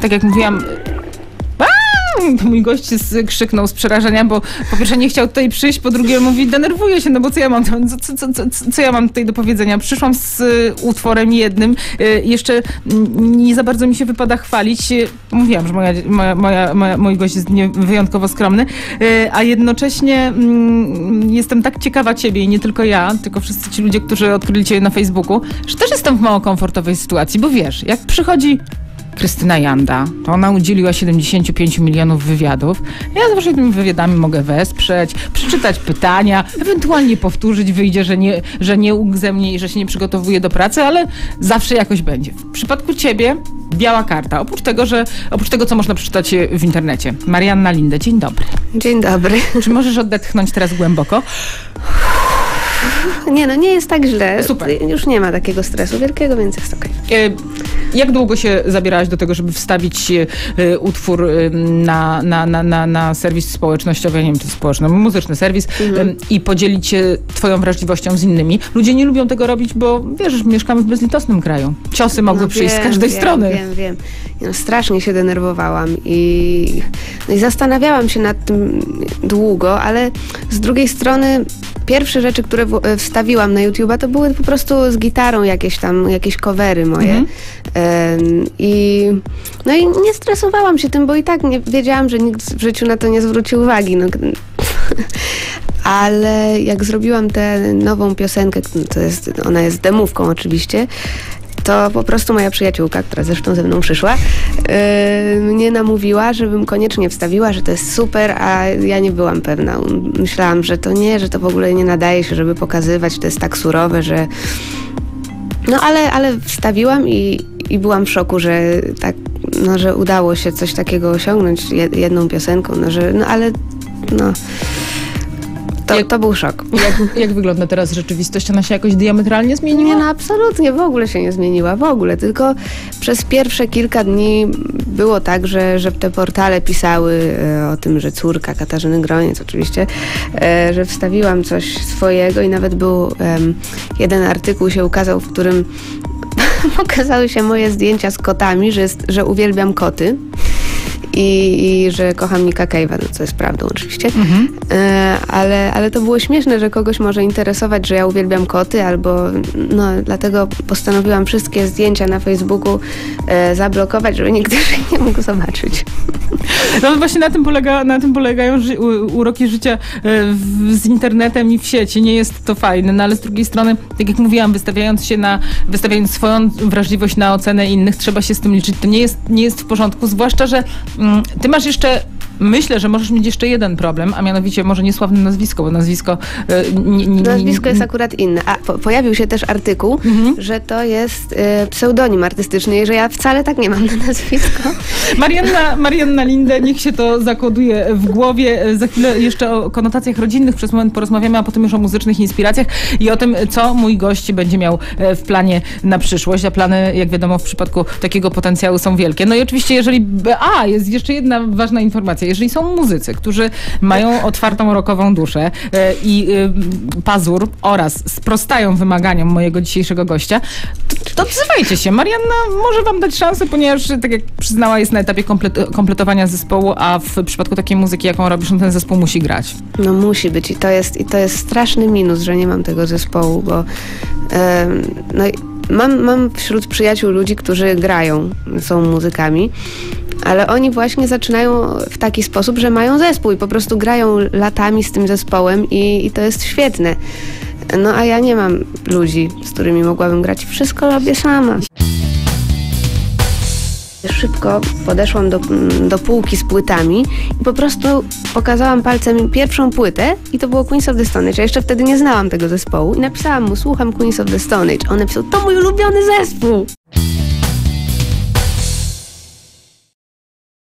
Tak jak mówiłam, mój gość krzyknął z przerażenia, bo po pierwsze nie chciał tutaj przyjść, po drugie mówi, denerwuje się, no bo co ja mam, co, co, co, co ja mam tutaj do powiedzenia? Przyszłam z y, utworem jednym, y, jeszcze nie za bardzo mi się wypada chwalić. Mówiłam, że moja, moja, moja, moja mój gość jest wyjątkowo skromny, y, a jednocześnie mm, jestem tak ciekawa ciebie i nie tylko ja, tylko wszyscy ci ludzie, którzy odkryli cię na Facebooku, że też jestem w mało komfortowej sytuacji, bo wiesz, jak przychodzi Krystyna Janda, to ona udzieliła 75 milionów wywiadów. Ja zawsze tymi wywiadami mogę wesprzeć, przeczytać pytania, ewentualnie powtórzyć, wyjdzie, że nie, że nie ze mnie i że się nie przygotowuje do pracy, ale zawsze jakoś będzie. W przypadku ciebie biała karta. Oprócz tego, że oprócz tego, co można przeczytać w internecie. Marianna Linde, dzień dobry. Dzień dobry. Czy możesz odetchnąć teraz głęboko? Nie, no nie jest tak źle. Super. Już nie ma takiego stresu wielkiego, więc jest okej. Okay. Jak długo się zabierałaś do tego, żeby wstawić e, utwór e, na, na, na, na, na serwis społecznościowy, nie wiem czy społeczny, muzyczny serwis mhm. i podzielić się twoją wrażliwością z innymi? Ludzie nie lubią tego robić, bo wiesz, mieszkamy w bezlitosnym kraju. Ciosy mogły no, przyjść wiem, z każdej wiem, strony. Wiem, wiem. No, strasznie się denerwowałam i, no i zastanawiałam się nad tym długo, ale z drugiej strony pierwsze rzeczy, które e, wstawiłam na YouTube'a, to były po prostu z gitarą jakieś tam, jakieś covery moje. Mhm. I, no i nie stresowałam się tym, bo i tak nie wiedziałam, że nikt w życiu na to nie zwróci uwagi. No, ale jak zrobiłam tę nową piosenkę, to jest, ona jest demówką oczywiście, to po prostu moja przyjaciółka, która zresztą ze mną przyszła, yy, mnie namówiła, żebym koniecznie wstawiła, że to jest super, a ja nie byłam pewna. Myślałam, że to nie, że to w ogóle nie nadaje się, żeby pokazywać, to jest tak surowe, że... No ale, ale wstawiłam i, i byłam w szoku, że tak, no, że udało się coś takiego osiągnąć jedną piosenką, no, że, no ale no to, jak, to był szok. Jak, jak, wygląda teraz rzeczywistość? Ona się jakoś diametralnie zmieniła? Nie, no absolutnie, w ogóle się nie zmieniła, w ogóle. Tylko przez pierwsze kilka dni było tak, że, że te portale pisały e, o tym, że córka Katarzyny Groniec oczywiście, e, że wstawiłam coś swojego i nawet był jeden artykuł się ukazał, w którym pokazały się moje zdjęcia z kotami, że, jest, że uwielbiam koty i, i że kocham Nika Cave'a, no, co jest prawdą oczywiście. Mhm. E, ale, ale to było śmieszne, że kogoś może interesować, że ja uwielbiam koty, albo no dlatego postanowiłam wszystkie zdjęcia na Facebooku e, zablokować, żeby nikt nie mógł zobaczyć. No właśnie na tym, polega, na tym polegają ży uroki życia e, w, z internetem i w sieci. Nie jest to fajne, no ale z drugiej strony, tak jak mówiłam, wystawiając się na, wystawiając swoją wrażliwość na ocenę innych, trzeba się z tym liczyć. To nie jest, nie jest w porządku, zwłaszcza, że ty masz jeszcze Myślę, że możesz mieć jeszcze jeden problem, a mianowicie może niesławne nazwisko, bo nazwisko... E, nie, nie, nazwisko jest akurat inne. A po, pojawił się też artykuł, mhm. że to jest y, pseudonim artystyczny i że ja wcale tak nie mam na nazwisko. Marianna, Marianna Linde, niech się to zakoduje w głowie. Za chwilę jeszcze o konotacjach rodzinnych przez moment porozmawiamy, a potem już o muzycznych inspiracjach i o tym, co mój gość będzie miał e, w planie na przyszłość. A plany, jak wiadomo, w przypadku takiego potencjału są wielkie. No i oczywiście, jeżeli... A, jest jeszcze jedna ważna informacja jeżeli są muzycy, którzy mają otwartą rokową duszę e, i e, pazur oraz sprostają wymaganiom mojego dzisiejszego gościa, to, to odzywajcie się. Marianna może wam dać szansę, ponieważ, tak jak przyznała, jest na etapie komplet kompletowania zespołu, a w przypadku takiej muzyki, jaką robisz, no ten zespół musi grać. No musi być i to jest, i to jest straszny minus, że nie mam tego zespołu, bo um, no, mam, mam wśród przyjaciół ludzi, którzy grają, są muzykami ale oni właśnie zaczynają w taki sposób, że mają zespół i po prostu grają latami z tym zespołem i, i to jest świetne. No a ja nie mam ludzi, z którymi mogłabym grać. Wszystko robię sama. Szybko podeszłam do, do półki z płytami i po prostu pokazałam palcem pierwszą płytę i to było Queens of the Stone Age. Ja jeszcze wtedy nie znałam tego zespołu i napisałam mu, słucham Queens of the Stone Age. On napisał, to mój ulubiony zespół!